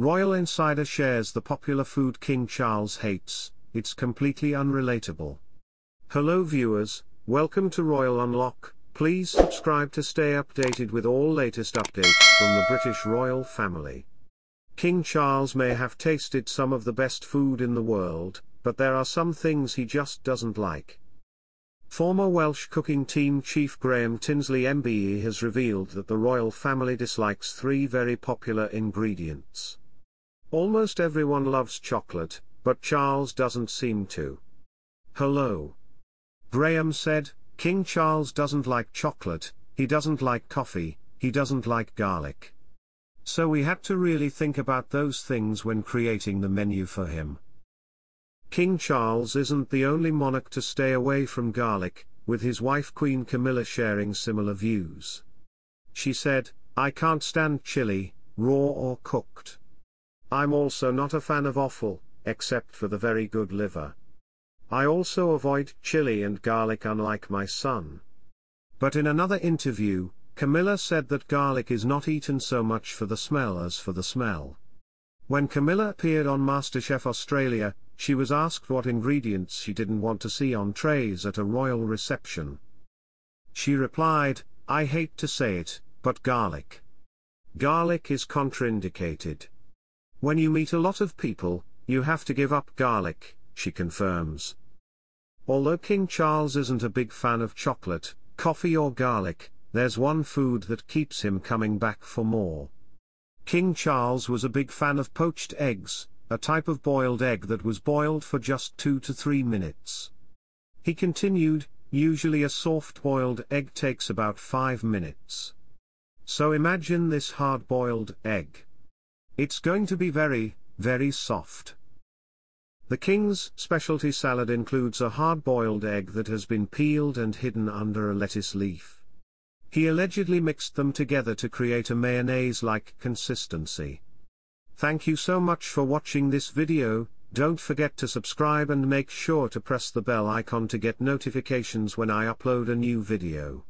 Royal Insider shares the popular food King Charles hates, it's completely unrelatable. Hello viewers, welcome to Royal Unlock, please subscribe to stay updated with all latest updates from the British royal family. King Charles may have tasted some of the best food in the world, but there are some things he just doesn't like. Former Welsh cooking team chief Graham Tinsley MBE has revealed that the royal family dislikes three very popular ingredients. Almost everyone loves chocolate, but Charles doesn't seem to. Hello. Graham said, King Charles doesn't like chocolate, he doesn't like coffee, he doesn't like garlic. So we had to really think about those things when creating the menu for him. King Charles isn't the only monarch to stay away from garlic, with his wife Queen Camilla sharing similar views. She said, I can't stand chili, raw or cooked. I'm also not a fan of offal, except for the very good liver. I also avoid chili and garlic unlike my son. But in another interview, Camilla said that garlic is not eaten so much for the smell as for the smell. When Camilla appeared on MasterChef Australia, she was asked what ingredients she didn't want to see on trays at a royal reception. She replied, I hate to say it, but garlic. Garlic is contraindicated. When you meet a lot of people, you have to give up garlic, she confirms. Although King Charles isn't a big fan of chocolate, coffee or garlic, there's one food that keeps him coming back for more. King Charles was a big fan of poached eggs, a type of boiled egg that was boiled for just 2 to 3 minutes. He continued, usually a soft boiled egg takes about 5 minutes. So imagine this hard boiled egg. It's going to be very, very soft. The king's specialty salad includes a hard-boiled egg that has been peeled and hidden under a lettuce leaf. He allegedly mixed them together to create a mayonnaise-like consistency. Thank you so much for watching this video, don't forget to subscribe and make sure to press the bell icon to get notifications when I upload a new video.